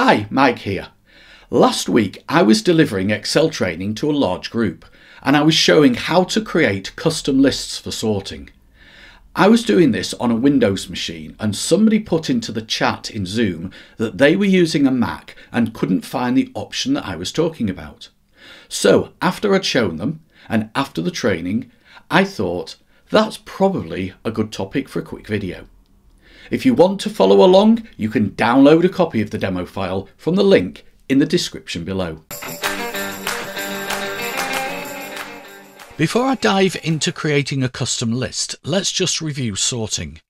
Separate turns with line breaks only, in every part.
Hi, Mike here. Last week I was delivering Excel training to a large group and I was showing how to create custom lists for sorting. I was doing this on a Windows machine and somebody put into the chat in Zoom that they were using a Mac and couldn't find the option that I was talking about. So after I'd shown them and after the training, I thought that's probably a good topic for a quick video. If you want to follow along, you can download a copy of the demo file from the link in the description below.
Before I dive into creating a custom list, let's just review sorting.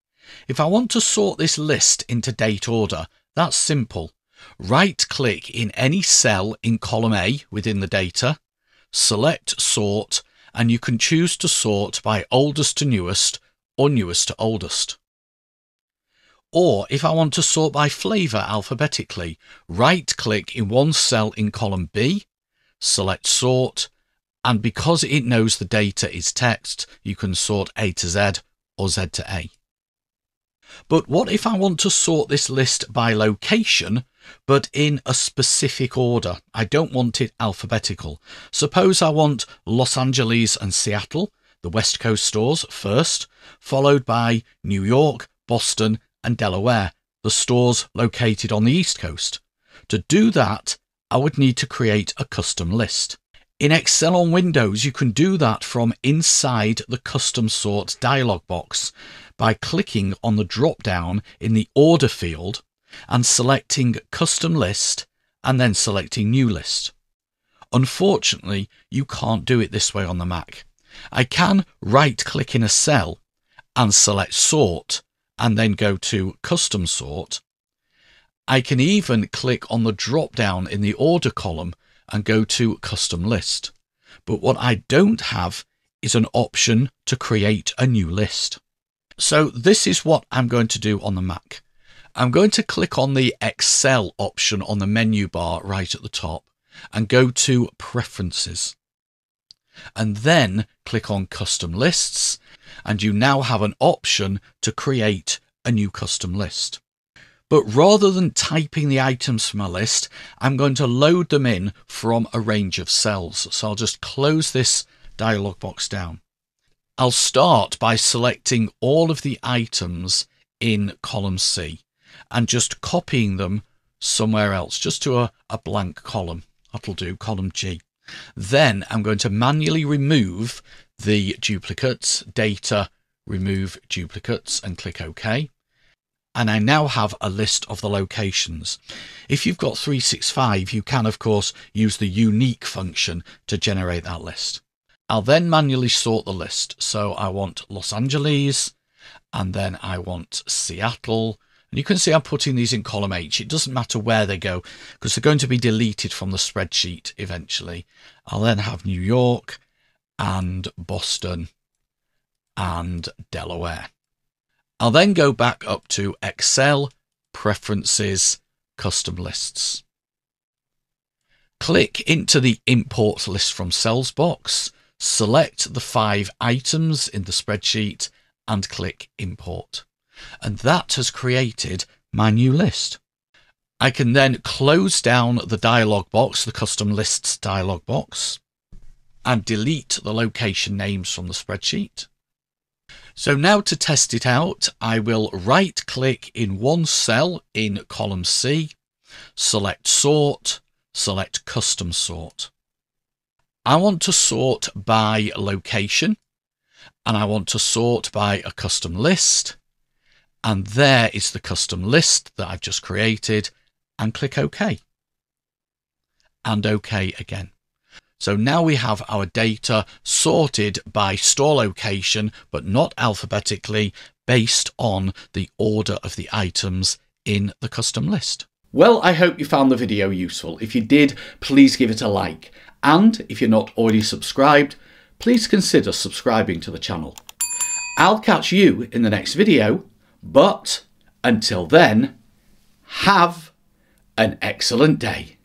If I want to sort this list into date order, that's simple. Right click in any cell in column A within the data, select sort, and you can choose to sort by oldest to newest or newest to oldest. Or if I want to sort by flavour alphabetically, right click in one cell in column B, select sort, and because it knows the data is text, you can sort A to Z or Z to A. But what if I want to sort this list by location, but in a specific order? I don't want it alphabetical. Suppose I want Los Angeles and Seattle, the West Coast stores, first, followed by New York, Boston, and Delaware, the stores located on the East Coast. To do that, I would need to create a custom list. In Excel on Windows, you can do that from inside the Custom Sort dialog box by clicking on the drop down in the Order field and selecting Custom List and then selecting New List. Unfortunately, you can't do it this way on the Mac. I can right click in a cell and select Sort and then go to custom sort. I can even click on the drop down in the order column and go to custom list. But what I don't have is an option to create a new list. So this is what I'm going to do on the Mac. I'm going to click on the Excel option on the menu bar right at the top and go to Preferences. And then click on Custom Lists and you now have an option to create a new custom list. But rather than typing the items from a list, I'm going to load them in from a range of cells. So I'll just close this dialog box down. I'll start by selecting all of the items in column C and just copying them somewhere else, just to a, a blank column. That'll do, column G. Then I'm going to manually remove the duplicates, data, remove duplicates and click OK. And I now have a list of the locations. If you've got 365, you can of course use the unique function to generate that list. I'll then manually sort the list. So I want Los Angeles and then I want Seattle. And you can see I'm putting these in column H. It doesn't matter where they go because they're going to be deleted from the spreadsheet eventually. I'll then have New York and Boston and Delaware. I'll then go back up to Excel, Preferences, Custom Lists. Click into the Import List from Cells box, select the five items in the spreadsheet and click Import. And that has created my new list. I can then close down the dialog box, the Custom Lists dialog box, and delete the location names from the spreadsheet. So now to test it out, I will right click in one cell in column C, select sort, select custom sort. I want to sort by location and I want to sort by a custom list. And there is the custom list that I've just created and click OK. And OK again. So now we have our data sorted by store location, but not alphabetically, based on the order of the items in the custom list.
Well, I hope you found the video useful. If you did, please give it a like. And if you're not already subscribed, please consider subscribing to the channel. I'll catch you in the next video, but until then, have an excellent day.